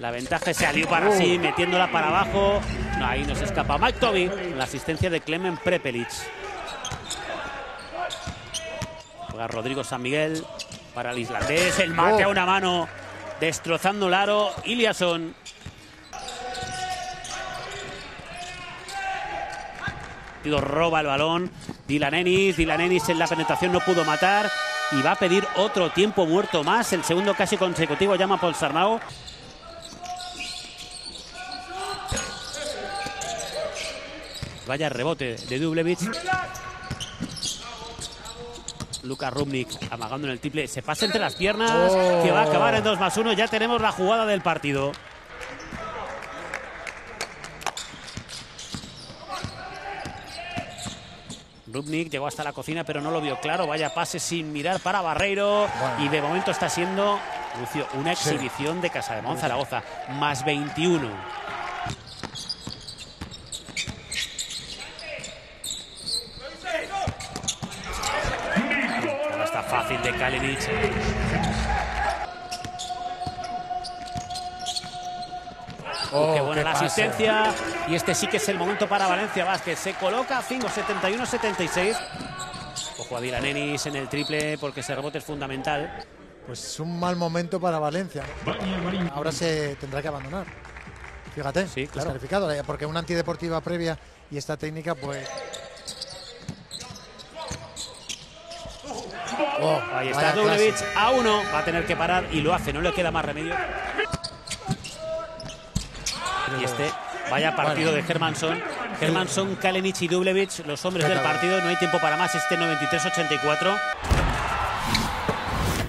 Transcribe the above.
La ventaja se salió para sí, metiéndola para abajo. No, ahí nos escapa Mike Toby, la asistencia de Clemen Prepelic. Juega Rodrigo San Miguel para el islandés. El mate a una mano, destrozando el aro. Iliasson. roba el balón. Dylan Ennis. Dylan Ennis en la penetración no pudo matar. Y va a pedir otro tiempo muerto más. El segundo casi consecutivo llama Paul Sarnau. Vaya rebote de Dublevich. Luka Rubnik amagando en el triple. Se pasa entre las piernas, que va a acabar en 2 más 1. Ya tenemos la jugada del partido. Rubnik llegó hasta la cocina, pero no lo vio claro. Vaya pase sin mirar para Barreiro. Y de momento está siendo, Lucio, una exhibición de Casa de Zaragoza. Más 21. está fácil de Kalinic. Oh, qué buena la asistencia. Y este sí que es el momento para Valencia Vázquez. Se coloca 5, 71, 76. Ojo a Dylan Ennis en el triple porque ese rebote es fundamental. Pues es un mal momento para Valencia. Ahora se tendrá que abandonar. Fíjate, sí, claro. Porque una antideportiva previa y esta técnica, pues. Oh, ahí está Dublevich a uno. Va a tener que parar y lo hace, no le queda más remedio. Y este, vaya partido de Germanson. Germanson, Kalenic y Dublevich, los hombres del partido. No hay tiempo para más. Este 93-84.